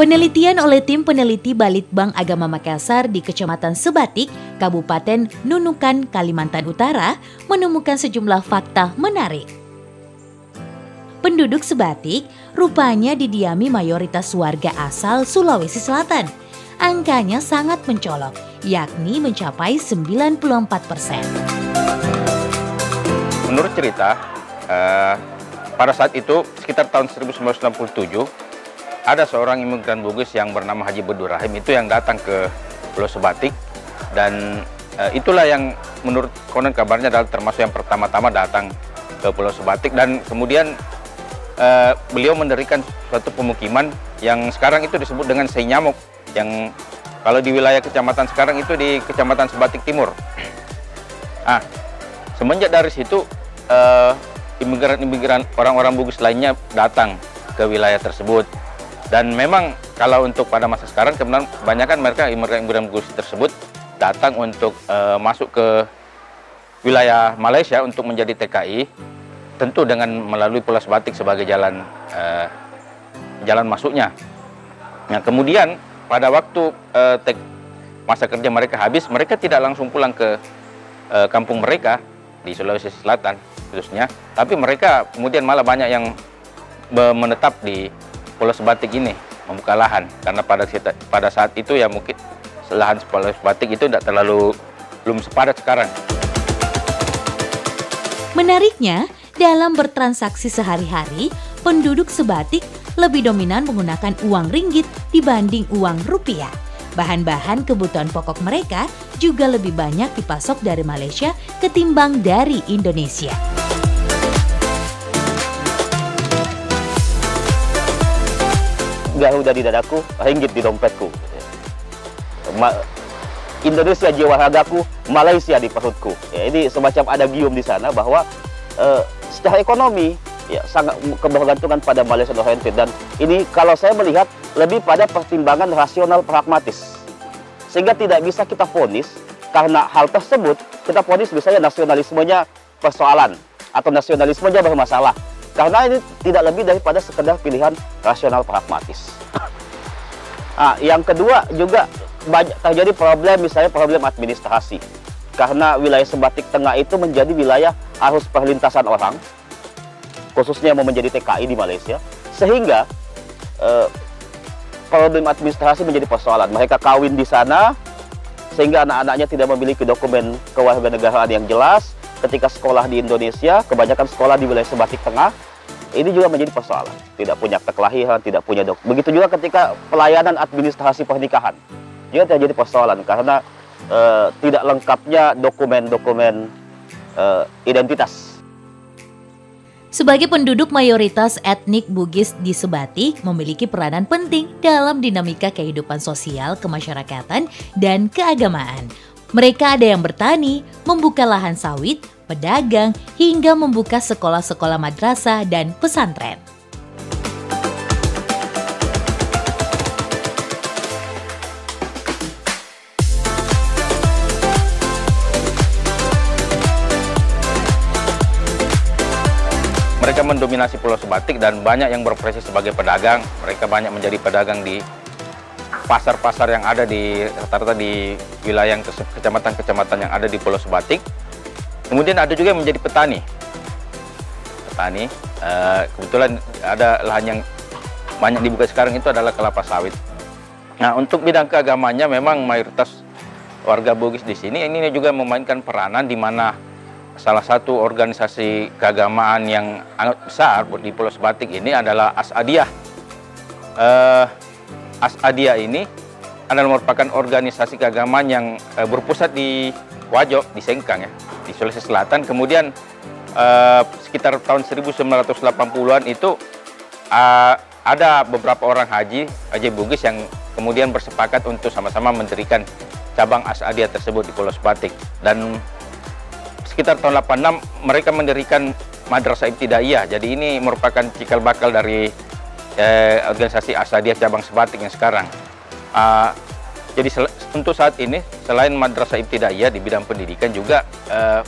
Penelitian oleh tim peneliti Balitbang Agama Makassar di Kecamatan Sebatik, Kabupaten Nunukan, Kalimantan Utara menemukan sejumlah fakta menarik. Penduduk Sebatik rupanya didiami mayoritas warga asal Sulawesi Selatan. Angkanya sangat mencolok, yakni mencapai 94 persen. Menurut cerita, eh, pada saat itu sekitar tahun 1967 ada seorang imigran Bugis yang bernama Haji Bedur Rahim itu yang datang ke Pulau Sebatik dan eh, itulah yang menurut konon kabarnya adalah termasuk yang pertama-tama datang ke Pulau Sebatik dan kemudian uh, beliau mendirikan suatu pemukiman yang sekarang itu disebut dengan Senyamuk yang kalau di wilayah kecamatan sekarang itu di kecamatan Sebatik Timur. Ah, semenjak dari situ imigran-imigran uh, orang-orang Bugis lainnya datang ke wilayah tersebut. Dan memang kalau untuk pada masa sekarang kebetulan banyak kan mereka imigran-imigran Bugis tersebut datang untuk uh, masuk ke wilayah Malaysia untuk menjadi TKI tentu dengan melalui Pulau Sebatik sebagai jalan uh, jalan masuknya. Nah, kemudian pada waktu uh, tek, masa kerja mereka habis, mereka tidak langsung pulang ke uh, kampung mereka di Sulawesi Selatan khususnya, tapi mereka kemudian malah banyak yang menetap di Pulau Sebatik ini membuka lahan karena pada pada saat itu ya mungkin lahan Pulau Sebatik itu tidak terlalu belum sepadat sekarang. Menariknya, dalam bertransaksi sehari-hari, penduduk sebatik lebih dominan menggunakan uang ringgit dibanding uang rupiah. Bahan-bahan kebutuhan pokok mereka juga lebih banyak dipasok dari Malaysia ketimbang dari Indonesia. Garuda di dadaku, ringgit di dompetku. Ma Indonesia jiwa ragaku, Malaysia di perutku. Ya, ini semacam ada gium di sana bahwa uh, secara ekonomi ya sangat kebergantungan pada Malaysia oriented dan ini kalau saya melihat lebih pada pertimbangan rasional pragmatis sehingga tidak bisa kita fonis karena hal tersebut kita fonis misalnya nasionalismenya persoalan atau nasionalismenya bermasalah karena ini tidak lebih daripada sekedar pilihan rasional pragmatis. Nah, yang kedua juga banyak terjadi problem misalnya problem administrasi karena wilayah Sebatik Tengah itu menjadi wilayah arus perlintasan orang, khususnya mau menjadi TKI di Malaysia, sehingga eh, problem administrasi menjadi persoalan. Mereka kawin di sana, sehingga anak-anaknya tidak memiliki dokumen kewarganegaraan yang jelas. Ketika sekolah di Indonesia, kebanyakan sekolah di wilayah Sebatik Tengah, ini juga menjadi persoalan. Tidak punya kelahiran, tidak punya dok. Begitu juga ketika pelayanan administrasi pernikahan, juga terjadi persoalan karena uh, tidak lengkapnya dokumen-dokumen uh, identitas. Sebagai penduduk mayoritas etnik Bugis di Sebatik memiliki peranan penting dalam dinamika kehidupan sosial, kemasyarakatan, dan keagamaan. Mereka ada yang bertani, membuka lahan sawit, pedagang, hingga membuka sekolah-sekolah madrasah dan pesantren. mereka mendominasi Pulau Sebatik dan banyak yang berprofesi sebagai pedagang. Mereka banyak menjadi pedagang di pasar-pasar yang ada di rata-rata di wilayah kecamatan-kecamatan yang ada di Pulau Sebatik. Kemudian ada juga yang menjadi petani. Petani, uh, kebetulan ada lahan yang banyak dibuka sekarang itu adalah kelapa sawit. Nah, untuk bidang keagamanya memang mayoritas warga Bugis di sini ini juga memainkan peranan di mana salah satu organisasi keagamaan yang sangat besar di Pulau Sebatik ini adalah Asadiyah. Uh, Asadiyah ini adalah merupakan organisasi keagamaan yang uh, berpusat di Wajo, di Sengkang ya, di Sulawesi Selatan. Kemudian uh, sekitar tahun 1980-an itu uh, ada beberapa orang haji, haji Bugis yang kemudian bersepakat untuk sama-sama mendirikan cabang Asadiyah tersebut di Pulau Sebatik. Dan sekitar tahun 86 mereka mendirikan Madrasah Ibtidaiyah. Jadi ini merupakan cikal bakal dari eh, organisasi Asadiyah cabang Sebatik yang sekarang. Uh, jadi untuk saat ini selain Madrasah Ibtidaiyah di bidang pendidikan juga uh,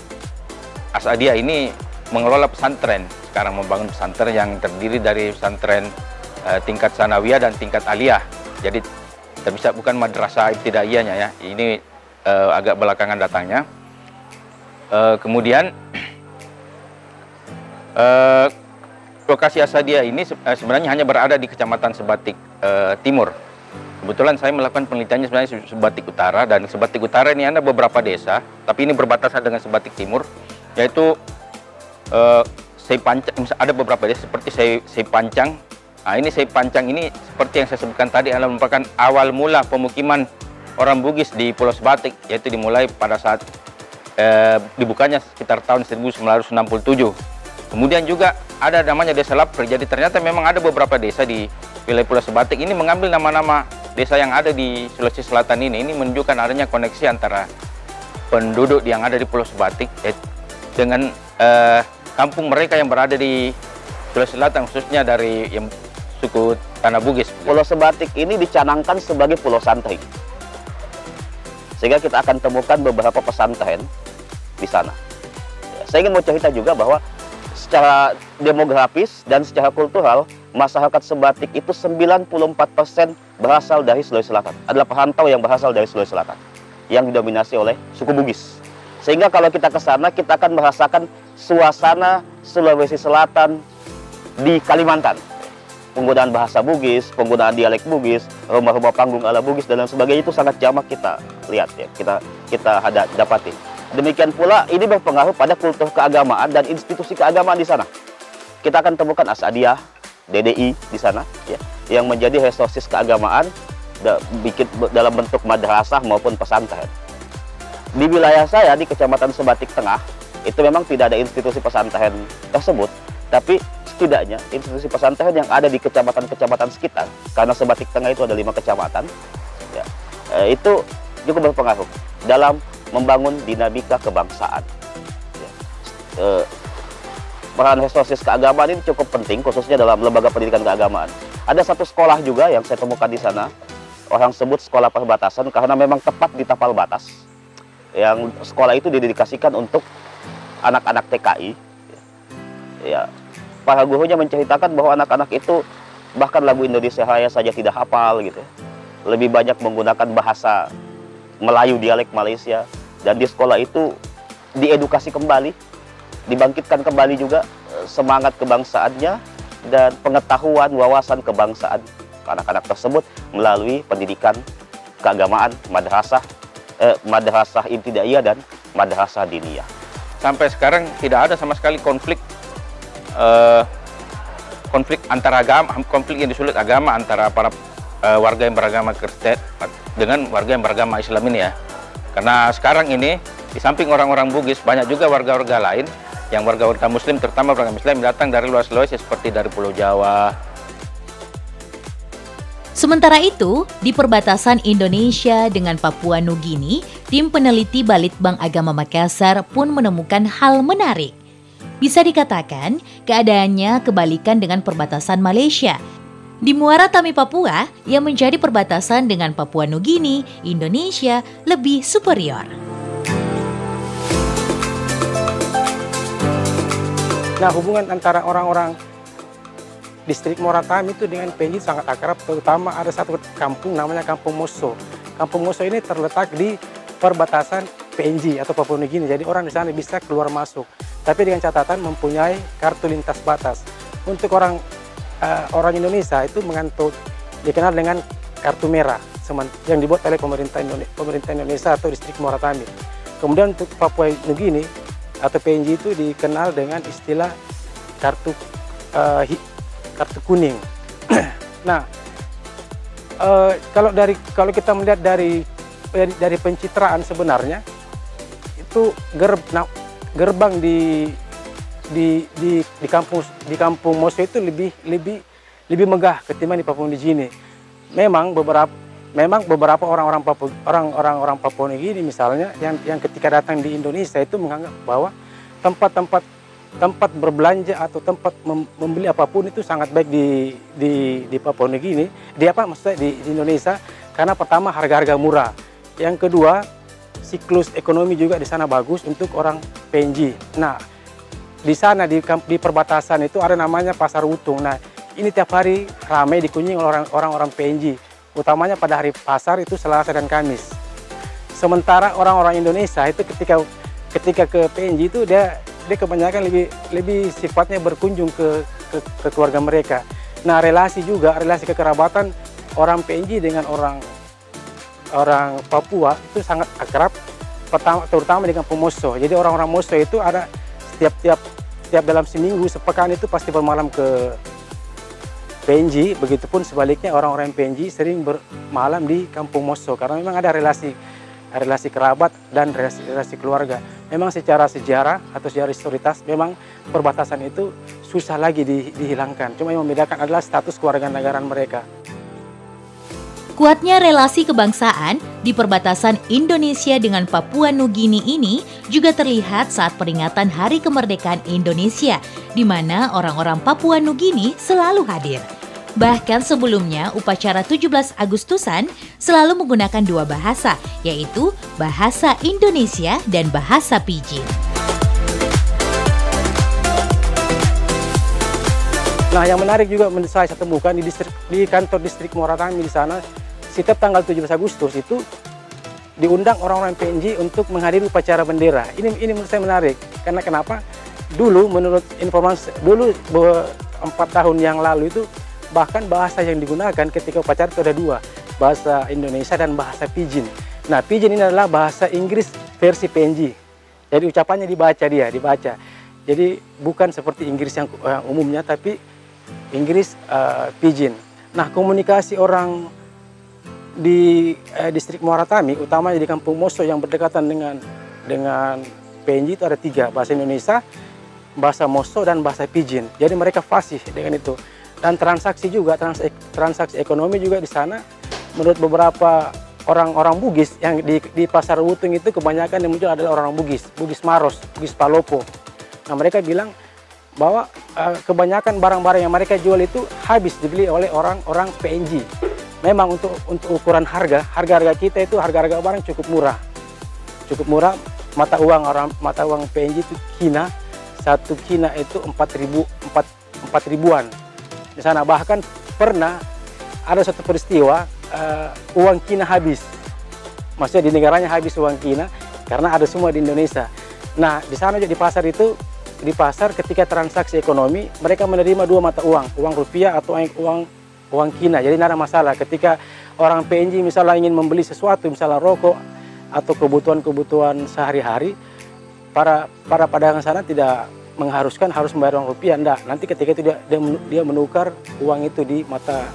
Asadiyah ini mengelola pesantren. Sekarang membangun pesantren yang terdiri dari pesantren uh, tingkat sanawiyah dan tingkat aliyah. Jadi bisa bukan madrasah ibtidaiyahnya ya. Ini uh, agak belakangan datangnya. Uh, kemudian uh, lokasi Asadia ini sebenarnya hanya berada di Kecamatan Sebatik uh, Timur. Kebetulan saya melakukan penelitiannya sebenarnya Sebatik Utara dan Sebatik Utara ini ada beberapa desa, tapi ini berbatasan dengan Sebatik Timur, yaitu uh, Pancang, ada beberapa desa seperti Pancang, Nah, ini saya pancang ini seperti yang saya sebutkan tadi adalah merupakan awal mula pemukiman orang Bugis di Pulau Sebatik, yaitu dimulai pada saat eh, dibukanya sekitar tahun 1967. Kemudian juga ada namanya Desa Lapri, jadi ternyata memang ada beberapa desa di wilayah Pulau Sebatik ini mengambil nama-nama desa yang ada di Sulawesi Selatan ini. Ini menunjukkan adanya koneksi antara penduduk yang ada di Pulau Sebatik eh, dengan eh, kampung mereka yang berada di Sulawesi Selatan, khususnya dari yang suku Tanah Bugis. Pulau Sebatik ini dicanangkan sebagai pulau santai. Sehingga kita akan temukan beberapa pesantren di sana. Ya, saya ingin mau cerita juga bahwa secara demografis dan secara kultural, masyarakat Sebatik itu 94% berasal dari Sulawesi Selatan. Adalah perantau yang berasal dari Sulawesi Selatan. Yang didominasi oleh suku Bugis. Sehingga kalau kita ke sana, kita akan merasakan suasana Sulawesi Selatan di Kalimantan penggunaan bahasa Bugis, penggunaan dialek Bugis, rumah-rumah panggung ala Bugis dan lain sebagainya itu sangat jamak kita lihat ya, kita kita ada dapati. Demikian pula ini berpengaruh pada kultur keagamaan dan institusi keagamaan di sana. Kita akan temukan Asadiyah, DDI di sana ya, yang menjadi resources keagamaan bikin dalam bentuk madrasah maupun pesantren. Di wilayah saya di Kecamatan Sebatik Tengah itu memang tidak ada institusi pesantren tersebut, tapi setidaknya institusi pesantren yang ada di kecamatan-kecamatan sekitar, karena Sebatik Tengah itu ada lima kecamatan, ya, eh, itu juga berpengaruh dalam membangun dinamika kebangsaan. Ya. Eh, peran resources keagamaan ini cukup penting, khususnya dalam lembaga pendidikan keagamaan. Ada satu sekolah juga yang saya temukan di sana, orang sebut sekolah perbatasan karena memang tepat di tapal batas. Yang sekolah itu didedikasikan untuk anak-anak TKI. Ya, para gurunya menceritakan bahwa anak-anak itu bahkan lagu Indonesia Raya saja tidak hafal gitu. Lebih banyak menggunakan bahasa Melayu dialek Malaysia dan di sekolah itu diedukasi kembali, dibangkitkan kembali juga eh, semangat kebangsaannya dan pengetahuan wawasan kebangsaan anak-anak tersebut melalui pendidikan keagamaan madrasah eh, madrasah ibtidaiyah dan madrasah diniyah. Sampai sekarang tidak ada sama sekali konflik uh, konflik antara agama, konflik yang disulut agama antara para uh, warga yang beragama Kristen dengan warga yang beragama Islam ini ya. Karena sekarang ini di samping orang-orang Bugis banyak juga warga-warga lain yang warga-warga Muslim terutama warga Muslim datang dari luar Sulawesi seperti dari Pulau Jawa. Sementara itu, di perbatasan Indonesia dengan Papua Nugini, tim peneliti Balitbang Agama Makassar pun menemukan hal menarik. Bisa dikatakan, keadaannya kebalikan dengan perbatasan Malaysia. Di Muara Tami Papua, yang menjadi perbatasan dengan Papua Nugini, Indonesia lebih superior. Nah, hubungan antara orang-orang distrik Muara Tami itu dengan PNJ sangat akrab, terutama ada satu kampung namanya Kampung Moso. Kampung Moso ini terletak di perbatasan PNG atau Papua Nugini, jadi orang di sana bisa keluar masuk tapi dengan catatan mempunyai kartu lintas batas. Untuk orang uh, orang Indonesia itu mengantuk dikenal dengan kartu merah yang dibuat oleh pemerintah Indonesia, pemerintah Indonesia atau distrik Moratami. Kemudian untuk Papua Nugini atau PNG itu dikenal dengan istilah kartu uh, kartu kuning. nah, uh, kalau dari kalau kita melihat dari dari, pencitraan sebenarnya itu gerb nah, gerbang di di di di kampung di kampung Moso itu lebih lebih lebih megah ketimbang di Papua Nugini. Memang beberapa memang beberapa orang-orang Papua orang-orang orang Papua Nugini misalnya yang yang ketika datang di Indonesia itu menganggap bahwa tempat-tempat tempat berbelanja atau tempat membeli apa pun itu sangat baik di di di Papua Nugini. Di apa maksudnya di, di Indonesia karena pertama harga-harga murah. Yang kedua siklus ekonomi juga di sana bagus untuk orang PNG. Nah, di sana di, di perbatasan itu ada namanya pasar utung. Nah, ini tiap hari ramai dikunjungi oleh orang-orang PNG. utamanya pada hari pasar itu Selasa dan Kamis. Sementara orang-orang Indonesia itu ketika ketika ke PNG itu dia dia kebanyakan lebih lebih sifatnya berkunjung ke, ke, ke keluarga mereka. Nah relasi juga relasi kekerabatan orang PNG dengan orang orang Papua itu sangat akrab terutama dengan pemoso. Jadi orang-orang Moso itu ada setiap tiap tiap dalam seminggu sepekan itu pasti bermalam ke PNG, begitupun sebaliknya orang-orang PNG sering bermalam di Kampung Moso karena memang ada relasi relasi kerabat dan relasi, relasi keluarga. Memang secara sejarah atau secara historitas memang perbatasan itu susah lagi di, dihilangkan. Cuma yang membedakan adalah status keluarga negara mereka. Kuatnya relasi kebangsaan di perbatasan Indonesia dengan Papua Nugini ini juga terlihat saat peringatan Hari Kemerdekaan Indonesia, di mana orang-orang Papua Nugini selalu hadir. Bahkan sebelumnya, upacara 17 Agustusan selalu menggunakan dua bahasa, yaitu bahasa Indonesia dan bahasa Pidgin. Nah, yang menarik juga saya temukan di, distrik, di kantor distrik Moratami di sana setiap tanggal 17 Agustus itu diundang orang-orang PNG untuk menghadiri upacara bendera. Ini ini menurut saya menarik karena kenapa? Dulu menurut informasi dulu empat tahun yang lalu itu bahkan bahasa yang digunakan ketika upacara itu ada dua bahasa Indonesia dan bahasa Pidgin. Nah Pidgin ini adalah bahasa Inggris versi PNG. Jadi ucapannya dibaca dia, dibaca. Jadi bukan seperti Inggris yang uh, umumnya tapi Inggris uh, Pidgin. Nah komunikasi orang di eh, distrik Muaratami, utamanya di Kampung Moso yang berdekatan dengan dengan PNG itu ada tiga, bahasa Indonesia, bahasa Moso, dan bahasa Pidgin. Jadi mereka fasih dengan itu. Dan transaksi juga, trans, transaksi ekonomi juga di sana, menurut beberapa orang-orang Bugis yang di, di pasar Wutung itu kebanyakan yang muncul adalah orang Bugis, Bugis Maros, Bugis Palopo. Nah mereka bilang bahwa uh, kebanyakan barang-barang yang mereka jual itu habis dibeli oleh orang-orang PNG memang untuk untuk ukuran harga, harga-harga kita itu harga-harga barang cukup murah. Cukup murah, mata uang orang mata uang PNG itu kina, satu kina itu 4000 4 4 ribuan. Di sana bahkan pernah ada satu peristiwa uh, uang kina habis. Maksudnya di negaranya habis uang kina karena ada semua di Indonesia. Nah, di sana juga di pasar itu di pasar ketika transaksi ekonomi mereka menerima dua mata uang, uang rupiah atau uang uang Kina. Jadi tidak ada masalah ketika orang PNG misalnya ingin membeli sesuatu, misalnya rokok atau kebutuhan-kebutuhan sehari-hari, para para pedagang sana tidak mengharuskan harus membayar uang rupiah, enggak. Nanti ketika itu dia, dia menukar uang itu di mata